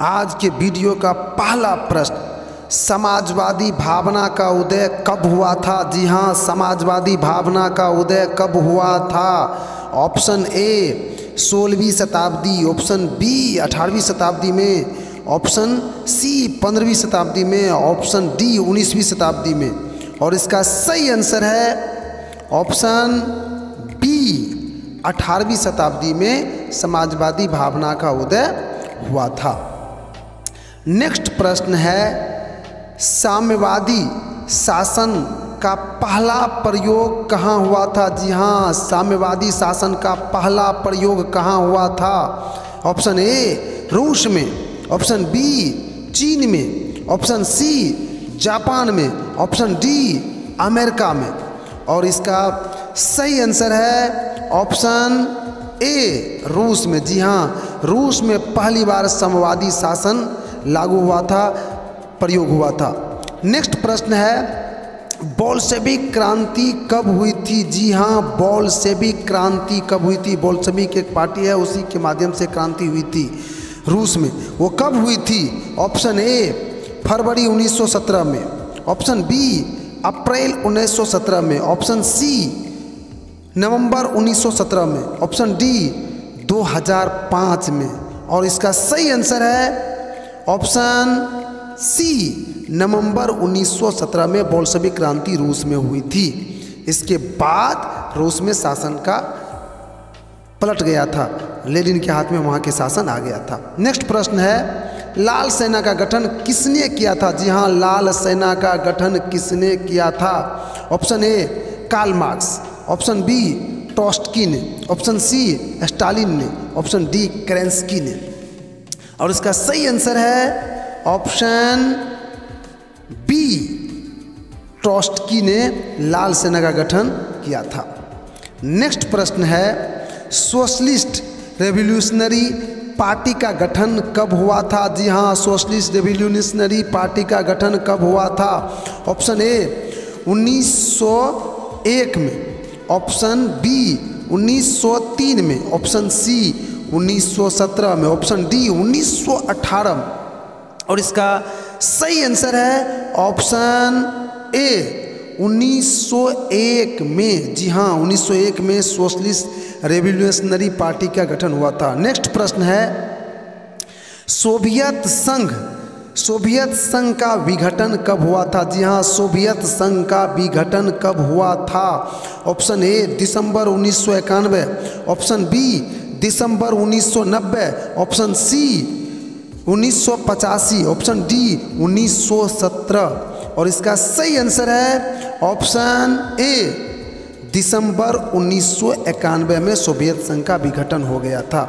आज के वीडियो का पहला प्रश्न, समाजवादी भावना का उदय कब हुआ था? जी हाँ समाजवादी भावना का उदय कब हुआ था? ऑप्शन ए सोलहवीं शताब्दी। ऑप्शन बी अठारहवीं शताब्दी में। ऑप्शन सी पंद्रहवीं शताब्दी में। ऑप्शन डी उन्नीसवीं शताब्दी में। और इसका सही आंसर है ऑप्शन बी अठारहवीं शताब्दी में समाजवादी भावना का उदय हुआ था। नेक्स्ट प्रश्न है, साम्यवादी शासन का पहला प्रयोग कहाँ हुआ था? जी हाँ साम्यवादी शासन का पहला प्रयोग कहाँ हुआ था? ऑप्शन ए, रूस में। ऑप्शन बी, चीन में। ऑप्शन सी, जापान में। ऑप्शन डी, अमेरिका में। और इसका सही आंसर है ऑप्शन ए, रूस में। जी हाँ रूस में पहली बार साम्यवादी शासन लागू हुआ था, प्रयोग हुआ था। नेक्स्ट प्रश्न है, बॉल बॉल्शेविक क्रांति कब हुई थी? जी हाँ बॉल्शेविक क्रांति कब हुई थी? बॉल बॉल्शेविक एक पार्टी है, उसी के माध्यम से क्रांति हुई थी। रूस में, वो कब हुई थी? ऑप्शन ए, फरवरी 1917 में। ऑप्शन बी, अप्रैल 1917 में। ऑप्शन सी, नवंबर 1917 में। ऑप्शन डी 2005 में। और इसका सही आंसर है ऑप्शन सी, नवंबर 1917 में बोल्शेविक क्रांति रूस में हुई थी। इसके बाद रूस में शासन का पलट गया था। लेनिन के हाथ में वहाँ के शासन आ गया था। नेक्स्ट प्रश्न है, लाल सेना का गठन किसने किया था? जी हाँ लाल सेना का गठन किसने किया था? Option A, Karl Marx. Option B Trotsky ने ऑप्शन सी, स्टालिन ने। ऑप्शन डी करेंस्की ने और इसका सही आंसर है ऑप्शन बी। ट्रॉस्टकी ने लाल सेना का गठन किया था। नेक्स्ट प्रश्न है, सोशलिस्ट रेवोल्यूशनरी पार्टी का गठन कब हुआ था? जी हाँ सोशलिस्ट रेवोल्यूशनरी पार्टी का गठन कब हुआ था? ऑप्शन ए 1901 में। ऑप्शन बी 1903 में। ऑप्शन सी 1917 में ऑप्शन डी 1918 में। और इसका सही आंसर है ऑप्शन ए 1901 में। जी हाँ 1901 में सोशलिस्ट रेवोल्यूशनरी पार्टी का गठन हुआ था। नेक्स्ट प्रश्न है सोवियत संघ सोवियत संघ का विघटन कब हुआ था? जी हाँ सोवियत संघ का विघटन कब हुआ था? ऑप्शन ए दिसंबर उन्नीस सौ इक्यानवे। ऑप्शन बी दिसंबर 1990 ऑप्शन सी 1985 ऑप्शन डी 1917 और इसका सही आंसर है ऑप्शन ए दिसंबर उन्नीस सौ इक्यानवे में सोवियत संघ का विघटन हो गया था।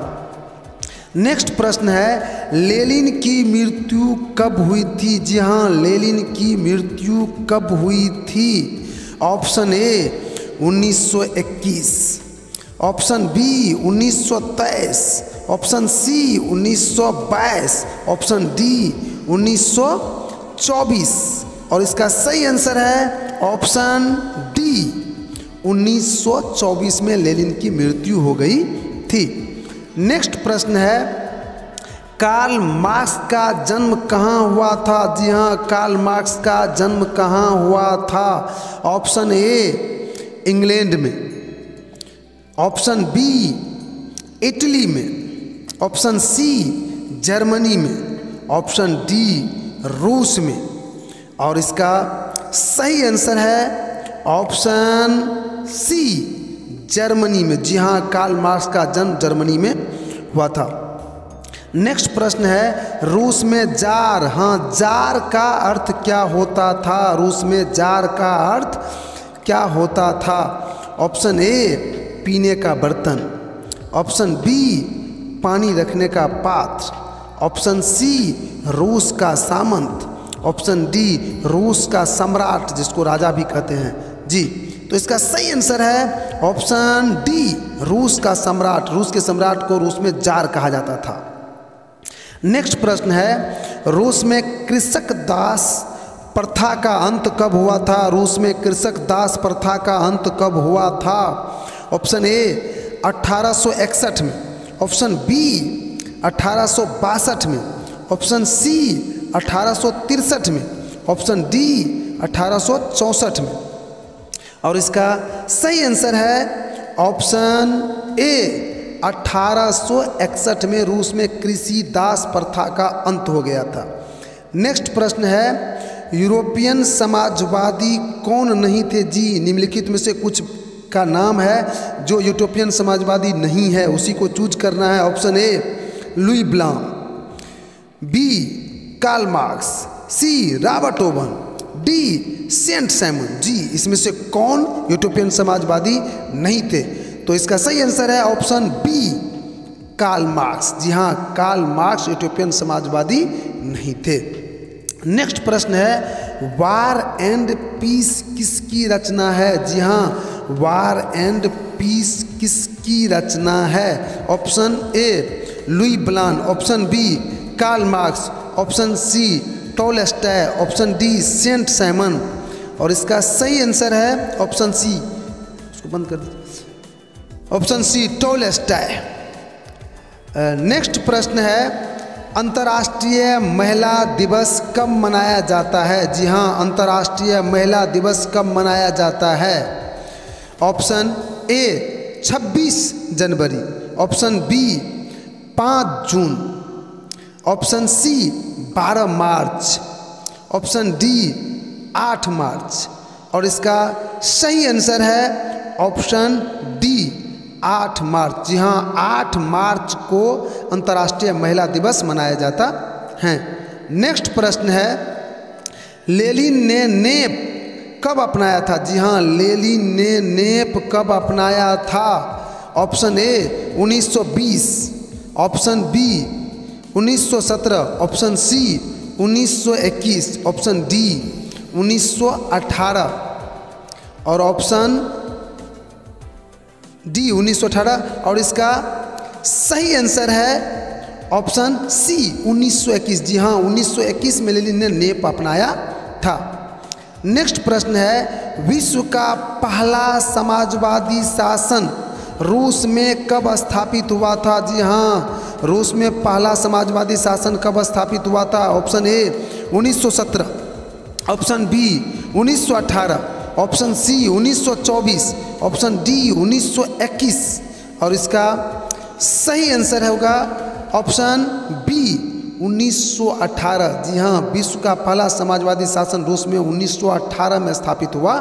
नेक्स्ट प्रश्न है लेलिन की मृत्यु कब हुई थी? जी हाँ लेलिन की मृत्यु कब हुई थी? Option A 1921 option B 1923 option C 1922 option D 1924 और इसका सही आंसर है ऑप्शन डी 1924 में लेनिन की मृत्यु हो गई थी. नेक्स्ट प्रश्न है कार्ल मार्क्स का जन्म कहाँ हुआ था? जी हाँ कार्ल मार्क्स का जन्म कहाँ हुआ था? ऑप्शन ए इंग्लैंड में. ऑप्शन बी, इटली में। ऑप्शन सी, जर्मनी में। ऑप्शन डी, रूस में। और इसका सही आंसर है ऑप्शन सी, जर्मनी में। जी हाँ कार्ल मार्क्स का जन्म जर्मनी में हुआ था। नेक्स्ट प्रश्न है, रूस में जार। हाँ जार का अर्थ क्या होता था? रूस में जार का अर्थ क्या होता था? ऑप्शन ए पीने का बर्तन। ऑप्शन बी पानी रखने का पात्र। ऑप्शन सी रूस का सामंत। ऑप्शन डी रूस का सम्राट, जिसको राजा भी कहते हैं। जी तो इसका सही आंसर है ऑप्शन डी रूस का सम्राट। रूस के सम्राट को रूस में जार कहा जाता था। नेक्स्ट प्रश्न है, रूस में कृषक दास प्रथा का अंत कब हुआ था? रूस में कृषक दास प्रथा का अंत कब हुआ था? ऑप्शन ए 1861 में, ऑप्शन बी अठारह में, ऑप्शन सी अठारह में, ऑप्शन डी अठारह में। और इसका सही आंसर है ऑप्शन ए 1861 में रूस में कृषि दास प्रथा का अंत हो गया था। नेक्स्ट प्रश्न है, यूरोपियन समाजवादी कौन नहीं थे? जी, निम्नलिखित में से कुछ का नाम है, जो यूटोपियन समाजवादी नहीं है, उसी को चूज़ करना है option A Louis Blanc B Karl Marx C Robert Owen D Saint Simon जी, इसमें से कौन यूटोपियन समाजवादी नहीं थे? तो इसका सही आंसर है ऑप्शन बी कार्ल मार्क्स जी हाँ कार्ल मार्क्स यूटोपियन समाजवादी नहीं थे। नेक्स्ट प्रश्न है वार एंड पीस किसकी रचना है? जी हाँ वार एंड पीस किसकी रचना है? Option A Louis Blanc. Option B Karl Marx. Option C Tolstoy option D Saint Simon और इसका सही आंसर है ऑप्शन सी उसको बंद कर दीजिए। ऑप्शन सी टोलेस्टाय नेक्स्ट प्रश्न है, अंतर्राष्ट्रीय महिला दिवस कब मनाया जाता है? जी हाँ अंतर्राष्ट्रीय महिला दिवस कब मनाया जाता है? ऑप्शन ए 26 जनवरी। ऑप्शन बी 5 जून। ऑप्शन सी 12 मार्च। ऑप्शन डी 8 मार्च। और इसका सही आंसर है ऑप्शन डी 8 मार्च। जी हाँ 8 मार्च को अंतर्राष्ट्रीय महिला दिवस मनाया जाता है। नेक्स्ट प्रश्न है, लेलिन ने नेप कब अपनाया था? जी हाँ लेली ने नेप कब अपनाया था? Option A 1920 option B 1917 option C 1921 option D 1918 और ऑप्शन डी 1918 और इसका सही आंसर है ऑप्शन सी 1921 जी हाँ 1921 में लेली ने नेप अपनाया था। नेक्स्ट प्रश्न है, विश्व का पहला समाजवादी शासन रूस में कब स्थापित हुआ था? जी हाँ रूस में पहला समाजवादी शासन कब स्थापित हुआ था? Option A 1917 option B 1918 option C 1924 option D 1921 और इसका सही आंसर होगा ऑप्शन बी 1918 जी हाँ विश्व का पहला समाजवादी शासन रूस में 1918 में स्थापित हुआ।